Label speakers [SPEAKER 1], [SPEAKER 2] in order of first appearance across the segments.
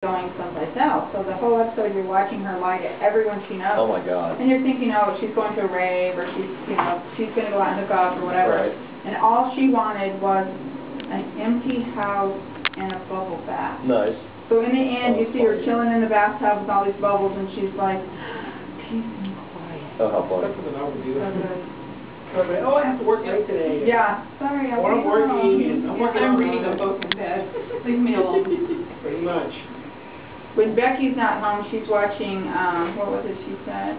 [SPEAKER 1] going someplace else. So the whole episode, you're watching her lie to everyone she knows.
[SPEAKER 2] Oh my God.
[SPEAKER 1] And you're thinking, oh, she's going to a rave, or she's, you know, she's gonna go out and hook up, or whatever.
[SPEAKER 2] Right.
[SPEAKER 1] And all she wanted was an empty house and a bubble bath.
[SPEAKER 2] Nice.
[SPEAKER 1] So in the end,
[SPEAKER 2] Oh,
[SPEAKER 1] you see her
[SPEAKER 2] funny.
[SPEAKER 1] chilling in the bathtub with all these bubbles, and she's like, peace and quiet.
[SPEAKER 2] Oh, how funny.
[SPEAKER 3] That's what I would do.
[SPEAKER 1] So.
[SPEAKER 3] Oh, I have to work late today.
[SPEAKER 1] Yeah, sorry, I'm.
[SPEAKER 3] Or I'm working and I'm working
[SPEAKER 4] I'm
[SPEAKER 3] on
[SPEAKER 4] reading a book in bed. Leave me alone.
[SPEAKER 3] Pretty much.
[SPEAKER 1] When Becky's not home, she's watching, um, what was it she said?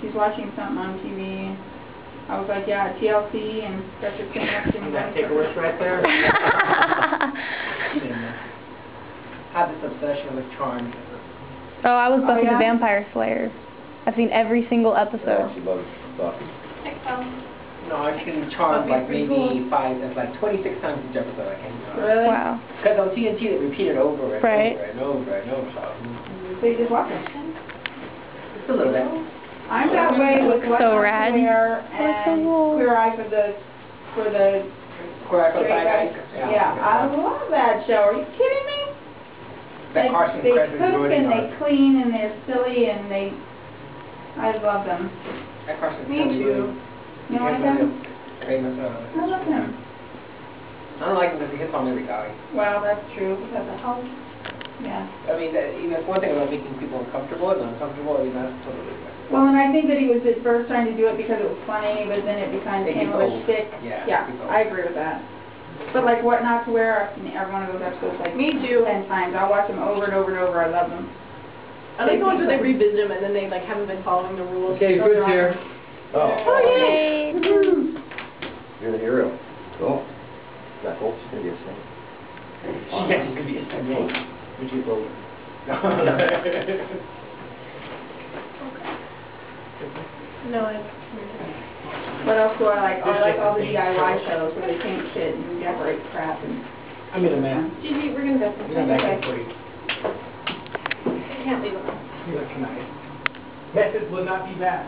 [SPEAKER 1] She's watching something on TV. I was like, yeah, TLC and got your connection.
[SPEAKER 3] You gotta take a risk right there. And, Have this obsession with charm.
[SPEAKER 5] Oh, I was
[SPEAKER 1] Oh,
[SPEAKER 5] Buffy
[SPEAKER 1] yeah?
[SPEAKER 5] the Vampire Slayer. I've seen every single episode.
[SPEAKER 2] Yeah,
[SPEAKER 5] episode.
[SPEAKER 2] she loves Buffy.
[SPEAKER 3] No, I've seen charm like maybe
[SPEAKER 4] pretty
[SPEAKER 3] five, that's like twenty-six times each episode, I can't know.
[SPEAKER 1] Really?
[SPEAKER 5] Wow.
[SPEAKER 3] Because on TNT, they repeat it over and
[SPEAKER 5] Right.
[SPEAKER 3] over and over and over, so.
[SPEAKER 1] So you just watch it?
[SPEAKER 3] Just a little bit.
[SPEAKER 1] I'm that way with what
[SPEAKER 5] So
[SPEAKER 1] not
[SPEAKER 5] rad.
[SPEAKER 1] to wear
[SPEAKER 5] so
[SPEAKER 1] and. Queer Eye for the, for the
[SPEAKER 3] Where I go
[SPEAKER 1] straight
[SPEAKER 3] side eye.
[SPEAKER 1] Yeah, I love that show. Are you kidding me?
[SPEAKER 3] That
[SPEAKER 1] They-
[SPEAKER 3] Carson
[SPEAKER 1] They
[SPEAKER 3] Kressley
[SPEAKER 1] cook and
[SPEAKER 3] hard.
[SPEAKER 1] they clean and they're silly and they, I love them.
[SPEAKER 3] That Carson
[SPEAKER 1] Me
[SPEAKER 3] Kressley
[SPEAKER 1] too.
[SPEAKER 3] really-
[SPEAKER 1] You know
[SPEAKER 3] he's
[SPEAKER 1] what I
[SPEAKER 3] really
[SPEAKER 1] mean?
[SPEAKER 3] a Famous, uh.
[SPEAKER 1] I love him.
[SPEAKER 3] I don't like him because he hits on every guy.
[SPEAKER 1] Well, that's true, because of how, yeah.
[SPEAKER 3] I mean, that, you know, it's one thing about making people uncomfortable and uncomfortable, I mean, that's totally different.
[SPEAKER 1] Well, and I think that he was at first trying to do it because it was funny, but then it became,
[SPEAKER 3] It
[SPEAKER 1] became
[SPEAKER 3] gets
[SPEAKER 1] a
[SPEAKER 3] old.
[SPEAKER 1] shtick.
[SPEAKER 3] Yeah,
[SPEAKER 1] Yeah,
[SPEAKER 3] gets.
[SPEAKER 1] I agree with that. But like what not to wear, I've seen every one of those episodes like
[SPEAKER 4] Me too.
[SPEAKER 1] ten times. I'll watch them over and over and over. I love them.
[SPEAKER 4] I like the ones where they revisit them and then they like haven't been following the rules.
[SPEAKER 3] Okay,
[SPEAKER 4] So
[SPEAKER 3] good
[SPEAKER 4] they're
[SPEAKER 3] here.
[SPEAKER 4] Awesome.
[SPEAKER 2] Oh, oh
[SPEAKER 5] Yay!
[SPEAKER 2] you're the hero. Cool. That cool? She's gonna be a snake.
[SPEAKER 3] Yeah, going to be a snake. Would you go?
[SPEAKER 4] No, I.
[SPEAKER 1] What else do I like? Oh, I like all the DIY shows where they paint shit and decorate crap and.
[SPEAKER 3] I'm in a man.
[SPEAKER 4] Gigi, we're gonna go.
[SPEAKER 3] You're not that good for you.
[SPEAKER 4] I can't leave them.
[SPEAKER 3] You look nice. Method will not be bad.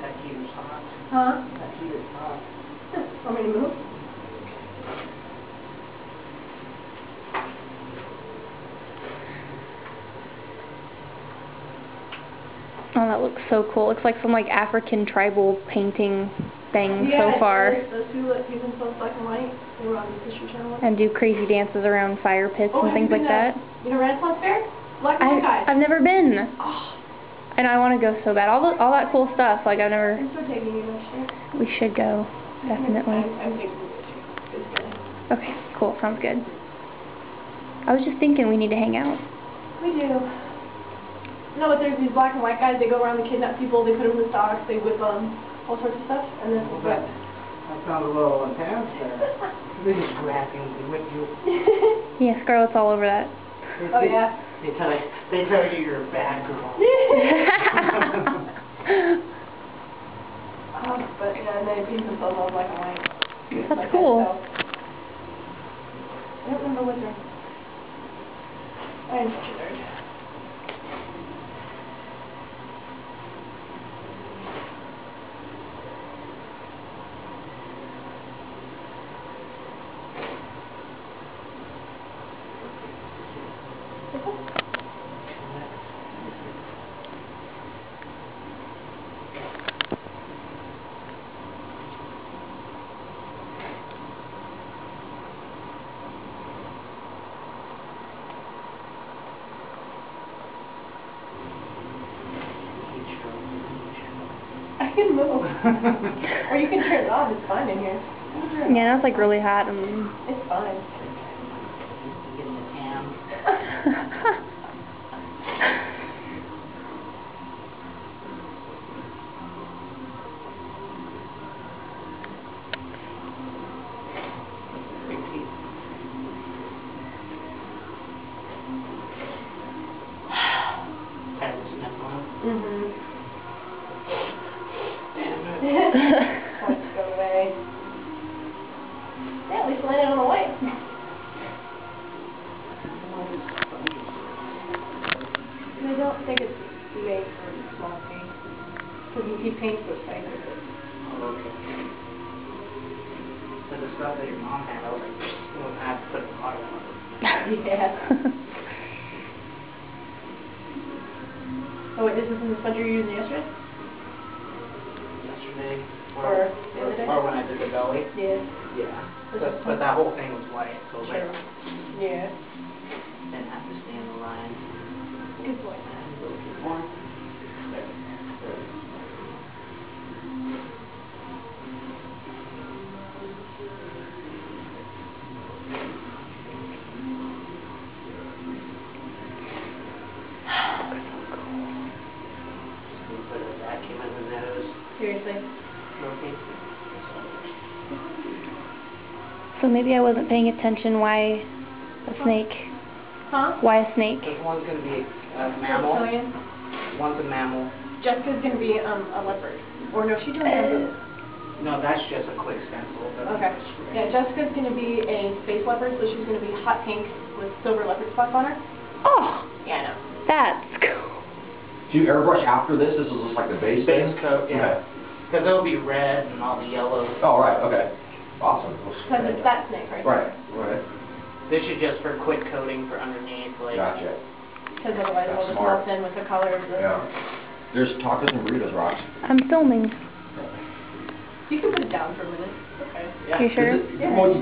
[SPEAKER 3] That heater's hot.
[SPEAKER 4] Huh?
[SPEAKER 3] That heater's hot.
[SPEAKER 4] Want me to move?
[SPEAKER 5] Oh, that looks so cool. Looks like some like African tribal painting thing
[SPEAKER 4] Yeah,
[SPEAKER 5] so far.
[SPEAKER 4] it's Those two that people post black and white. They were on the History Channel.
[SPEAKER 5] And do crazy dances around fire pits
[SPEAKER 4] Oh,
[SPEAKER 5] and things like
[SPEAKER 4] been
[SPEAKER 5] that.
[SPEAKER 4] You know Renaissance Fair? Black and white
[SPEAKER 5] I, I've never been.
[SPEAKER 4] Oh,
[SPEAKER 5] And I want to go so bad. All the, all that cool stuff. Like I've never.
[SPEAKER 4] thanks for taking me next.
[SPEAKER 5] We should go. Definitely.
[SPEAKER 4] I'm, I'm taking you this year. It's good.
[SPEAKER 5] Okay. Cool. Sounds good. I was just thinking we need to hang out.
[SPEAKER 4] We do. No, but there's these black and white guys, they go around and kidnap people, they put them in the stocks, they whip them, all sorts of stuff, and then,
[SPEAKER 3] That that sounds a little intense there. This is grabbing, they whip you.
[SPEAKER 5] Yeah, Scarlett's all over that.
[SPEAKER 4] oh yeah.
[SPEAKER 3] They tell you, they tell you you're a bad girl.
[SPEAKER 4] Oh, but yeah, and they paint themselves all black and white.
[SPEAKER 5] That's
[SPEAKER 4] Like that,
[SPEAKER 5] cool.
[SPEAKER 4] so. I don't remember what they're. I'm such I can move. or you can turn it off, it's fine in here.
[SPEAKER 5] Yeah, that's like really hot. And
[SPEAKER 4] It's fine. think it's made for small paint. Because he paints with fingers.
[SPEAKER 6] Oh, okay. So the stuff that your mom had, I was like, you don't have to put water on it.
[SPEAKER 4] Yeah. Oh, wait, this is the sponge you were using yesterday?
[SPEAKER 6] Yesterday,
[SPEAKER 4] Or
[SPEAKER 6] or,
[SPEAKER 4] the other day?
[SPEAKER 6] or when I did the belly.
[SPEAKER 4] Yeah.
[SPEAKER 6] Yeah. But, but that whole thing was white, so like,
[SPEAKER 4] Yeah.
[SPEAKER 6] didn't have to stay in the line.
[SPEAKER 4] Good boy.
[SPEAKER 6] More. Put a vacuum in the nose.
[SPEAKER 4] Seriously.
[SPEAKER 5] So maybe I wasn't paying attention. Why a snake?
[SPEAKER 4] Huh?
[SPEAKER 5] Why a snake?
[SPEAKER 6] This one's gonna be a mammal,
[SPEAKER 4] Reptilian.
[SPEAKER 6] one's a mammal.
[SPEAKER 4] Jessica's gonna be um a leopard. Or no, she's doing bamboo.
[SPEAKER 6] No, that's just a quick stencil.
[SPEAKER 4] Okay. Yeah, Jessica's gonna be a space leopard, so she's gonna be hot pink with silver leopard spots on her.
[SPEAKER 5] Oh,
[SPEAKER 4] Yeah, I know.
[SPEAKER 5] that's cool.
[SPEAKER 2] Do you airbrush after this? This is just like the base thing?
[SPEAKER 6] Base coat, yeah.
[SPEAKER 2] Okay.
[SPEAKER 6] Because it'll be red and all the yellow.
[SPEAKER 2] Oh, right, okay. Awesome.
[SPEAKER 4] Because it's that snake, right?
[SPEAKER 2] Right, right.
[SPEAKER 6] This is just for quick coating for underneath, like.
[SPEAKER 2] Gotcha.
[SPEAKER 4] Because otherwise it'll
[SPEAKER 2] That's
[SPEAKER 4] just
[SPEAKER 2] smart.
[SPEAKER 4] melt in with the colors. and-
[SPEAKER 2] Yeah. There's tacos and burritos, rocks.
[SPEAKER 5] I'm filming.
[SPEAKER 4] You can put it down for a minute. Okay.
[SPEAKER 6] Yeah.
[SPEAKER 5] You sure?
[SPEAKER 2] Is it- Well,